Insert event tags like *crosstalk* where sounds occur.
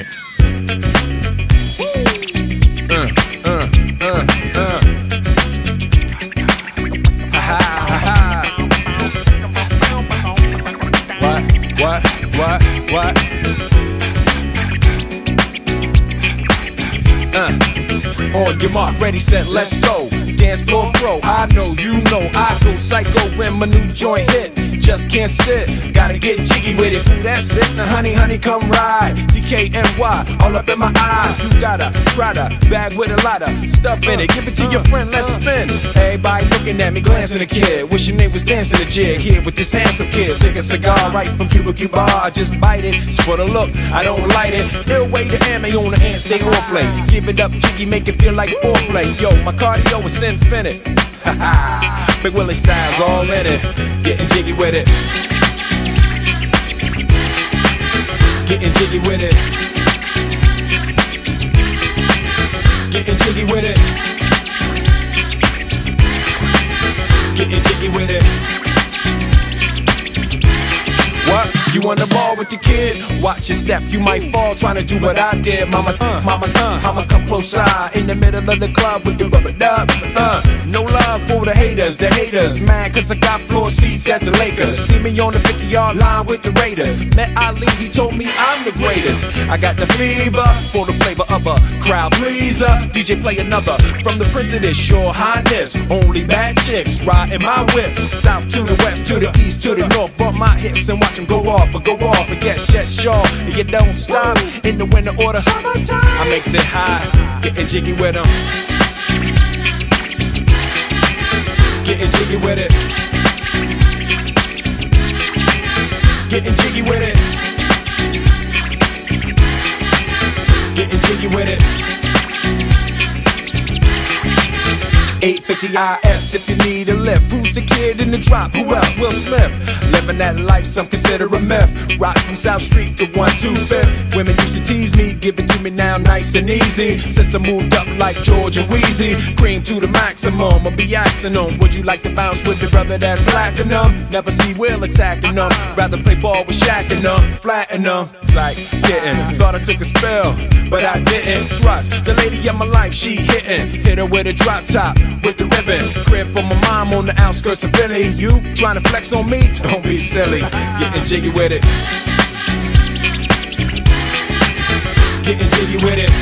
it. Uh, uh, uh, uh. Ha ha ha ha. What? What? What? What? Uh. On your mark, ready, set, let's go. Dance floor bro, I know, you know, I go psycho when my new joint hit. Just can't sit, gotta get jiggy with it. That's it, now honey, honey, come ride. DKNY, all up in my eyes. You got a Prada bag with a lot of stuff in it. Give it to your friend, let's spin. Everybody looking at me, glancing a kid. Wishing they was dancing a jig here with this handsome kid. Sick a cigar right from Cuba Cuba. I just bite it, it's for the look, I don't light it. Ill way to ammo on the hand, stay on play. Give it up, jiggy, make it feel like foreplay. Yo, my cardio is infinite. *laughs* Big Willie styles all in it. Getting jiggy with it. Getting jiggy with it. Getting jiggy with it. You on the ball with your kid? Watch your step, you might fall trying to do what I did. Mama, uh, mama, uh, I'ma come close side in the middle of the club with the rubber dub. Uh, no love for the haters, the haters. Mad cause I got floor seats at the Lakers. See me on the 50 yard line with the Raiders. Met Ali, he told me I'm the greatest. I got the fever for the flavor of a crowd pleaser. DJ play another from the this Your Highness. Only bad chicks riding my whip. South to the west, to the east, to the north. Bump my hips and watch them go off, but go off and get shut sure. And you don't stop in the winter order. I makes it high, getting jiggy with them. Getting jiggy with it. Getting jiggy with it. Getting jiggy with it. 850 IS if you need a lift. Who's the kid in the drop? Who else? Will Smith. Living that life, some consider a myth. Rock from South Street to 125th. Women used to tease me, give it to me now nice and easy. Since I moved up like George and Wheezy, cream to the maximum. I'll be axing them. Would you like to bounce with the brother that's platinum? Never see Will attacking them. Rather play ball with Shaq and them, flatten them like getting. Thought I took a spell, but I didn't trust the lady of my life. She hitting, hit her with a drop top, with the ribbon. Crib for my mom on the outskirts of Philly. You trying to flex on me? Don't be silly. Getting jiggy with it. Getting jiggy with it.